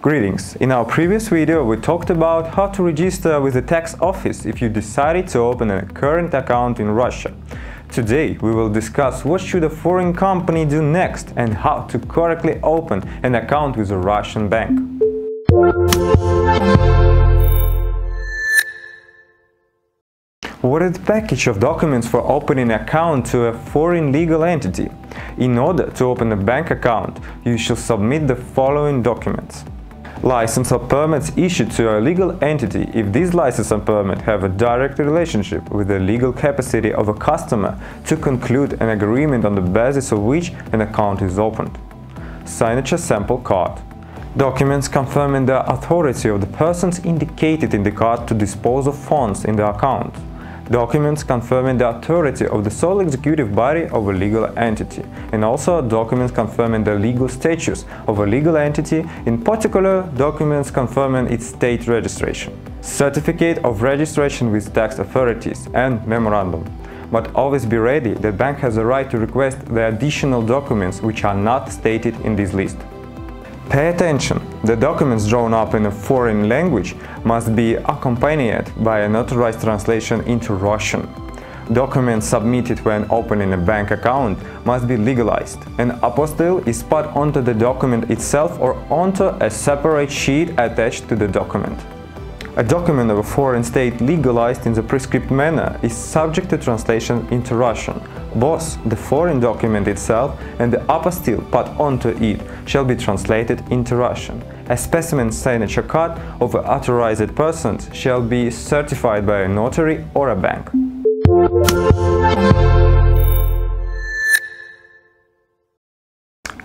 Greetings! In our previous video we talked about how to register with the tax office if you decided to open a current account in Russia. Today we will discuss what should a foreign company do next and how to correctly open an account with a Russian bank. What is the package of documents for opening an account to a foreign legal entity? In order to open a bank account, you should submit the following documents. License or permits issued to a legal entity if this license and permit have a direct relationship with the legal capacity of a customer to conclude an agreement on the basis of which an account is opened. Signature sample card. Documents confirming the authority of the persons indicated in the card to dispose of funds in the account documents confirming the authority of the sole executive body of a legal entity, and also documents confirming the legal status of a legal entity, in particular documents confirming its state registration, certificate of registration with tax authorities, and memorandum. But always be ready, the bank has a right to request the additional documents which are not stated in this list. Pay attention! The documents drawn up in a foreign language must be accompanied by a notarized translation into Russian. Documents submitted when opening a bank account must be legalized. An apostille is put onto the document itself or onto a separate sheet attached to the document. A document of a foreign state legalized in the prescribed manner is subject to translation into Russian. Both the foreign document itself and the apostille put onto it shall be translated into Russian. A specimen signature card of an authorized persons shall be certified by a notary or a bank.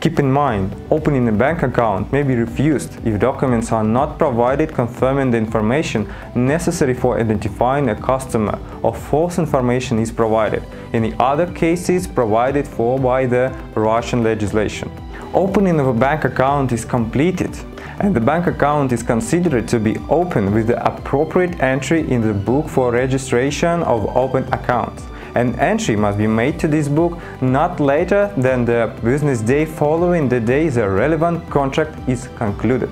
Keep in mind, opening a bank account may be refused if documents are not provided confirming the information necessary for identifying a customer or false information is provided, in the other cases provided for by the Russian legislation. Opening of a bank account is completed and the bank account is considered to be open with the appropriate entry in the book for registration of open accounts. An entry must be made to this book not later than the business day following the day the relevant contract is concluded.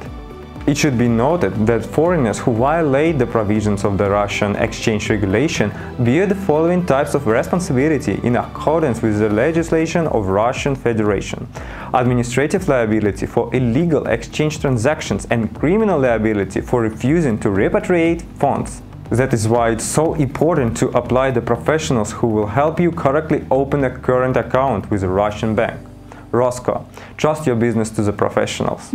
It should be noted that foreigners who violate the provisions of the Russian exchange regulation bear the following types of responsibility in accordance with the legislation of Russian Federation. Administrative liability for illegal exchange transactions and criminal liability for refusing to repatriate funds. That is why it's so important to apply the professionals who will help you correctly open a current account with a Russian bank. Rosco, trust your business to the professionals.